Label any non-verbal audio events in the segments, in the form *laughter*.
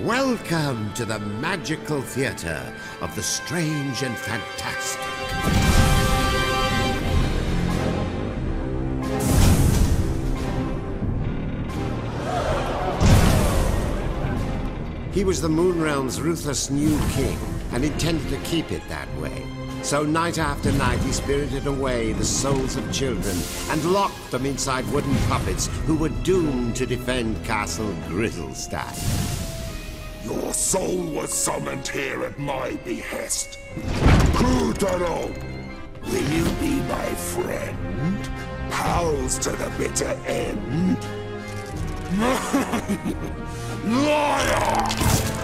Welcome to the magical theater of the strange and fantastic. He was the Moon Realm's ruthless new king and intended to keep it that way. So night after night he spirited away the souls of children and locked them inside wooden puppets who were doomed to defend Castle Grizzlestein. Your soul was summoned here at my behest. Kutaro, will you be my friend? Pals to the bitter end? *laughs* Liar!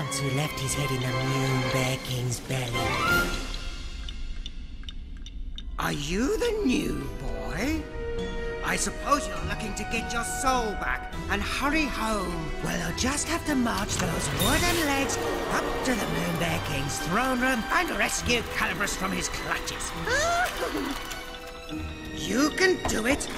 Who left his head in the Moon Bear King's belly. Are you the new boy? I suppose you're looking to get your soul back and hurry home. Well, you'll just have to march those wooden legs up to the Moon Bear King's throne room and rescue Calibrus from his clutches. *laughs* you can do it.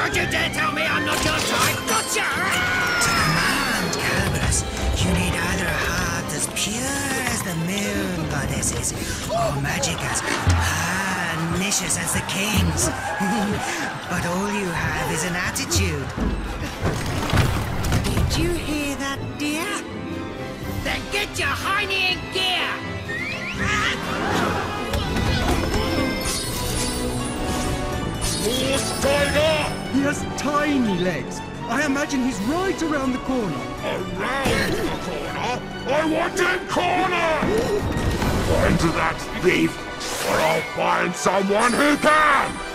Don't you dare tell me I'm not your type! Gotcha! To command Calibrus, you need either a heart as pure as the moon goddesses, or magic as pernicious as the king's. *laughs* but all you have is an attitude. Did you hear that, dear? Then get your hiney has tiny legs. I imagine he's right around the corner. Around the corner! I want him corner! Find that thief, or I'll find someone who can!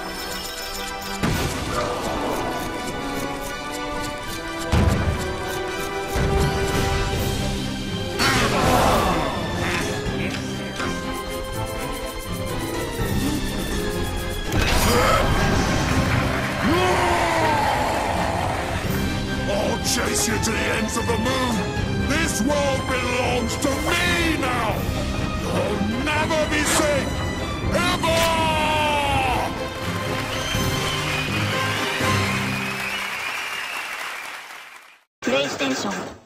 Chase you to the ends of the moon! This world belongs to me now! You'll never be safe! Ever! PlayStation